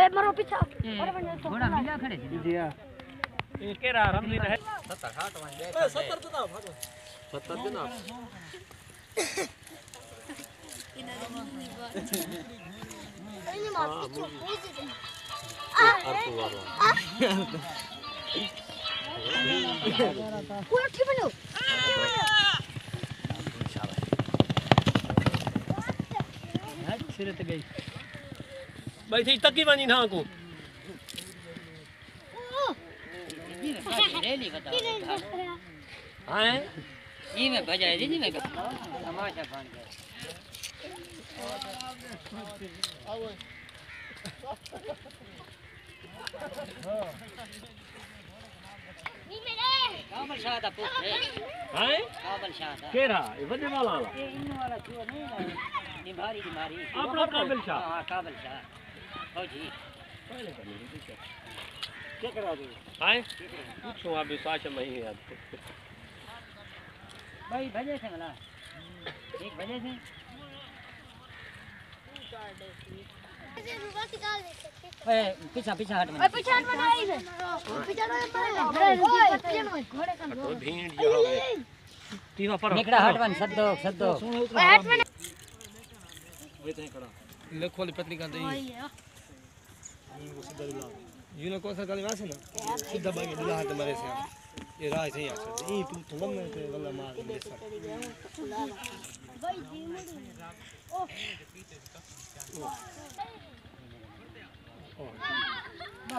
ओए मरो पीछा अरे बने तो घोड़ा मिला खड़े ये केरा रमलीन है नहीं मार पीछे पूरा ठीक बनो सिरे ते गई भाई थी तकी वनी ना को हाँ? में बजाए दीदी में तमाशा बन गया काबल शाह दा पुत्र है? हाँ काबल शाह दा केरा ये वने वाला वाला। ये इन वाला क्यों नहीं निभारी निभारी। अपना काबिल शाह। हाँ काबल शाह। क्या करा दो हाँ पूछो आप विश्वास ही, है। भाई बजे से मला एक बजे से पीछा पीछा हट में पीछे हट में आई है पीछे हट में में घोड़े का तो भीड़ जो है तीवा पर निकड़ा हट में सद्दो सद्दो हट में लिखो वाली पत्रिका दे यूने कौन सा गाली वासे ना सीधा बागी दुला हाथ मारे से ये राह से यहाँ से ये तू थोड़ा में से वाला मार दे सर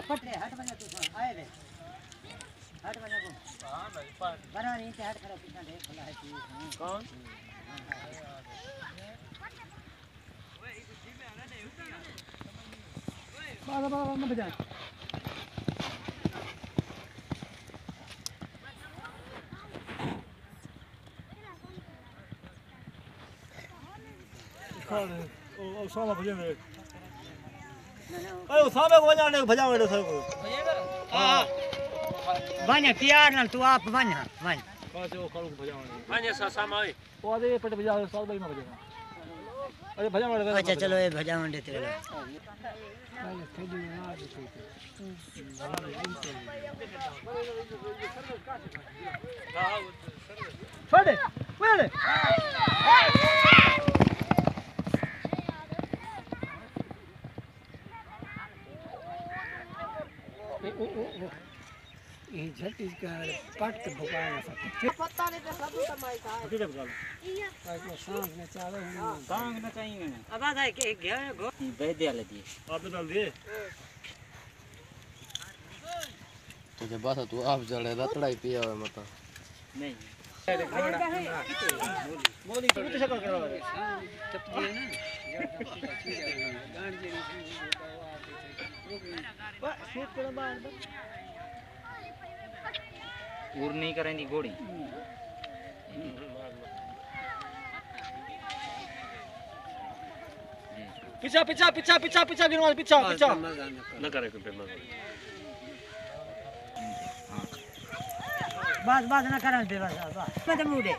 पट रे हट बजा तू आए रे हट बजा को हाँ भाई बना नहीं हट करो पीछा देख खुला है चीज़ कौन बाबा बाबा मत बजा ओ ओ सामा बजा रे अरे सामे को बजा ने बजा रे सर को हाँ बन प्यार नाल तू आप बन बन बस वो खड़ो बजा ने माने सा सामाई ओ दे पट बजा सब भाई में बजा अरे बजा रे अच्छा चलो ये भजा मंडे तेरे छोड़े छोड़े ये झल्टी का पट के भगाना सकते। पता नहीं तो सब कमाई था ठीक है बगा लो सांस में चावे बांग न चाहिए अब आ के घेर गो दे दे ले दी आप डाल दिए? तुझे बस तू आप जड़े रतड़ा ही पिया हुआ मत। नहीं। बोली तो तो शक्ल करो शूट करो बाहर उर नहीं करेंगी घोड़ी पीछा पीछा पीछा पीछा पीछा गिरवा पीछा पीछा न करे कोई पे मगर बस बस न करन पे बस बस मैं तो मुड़े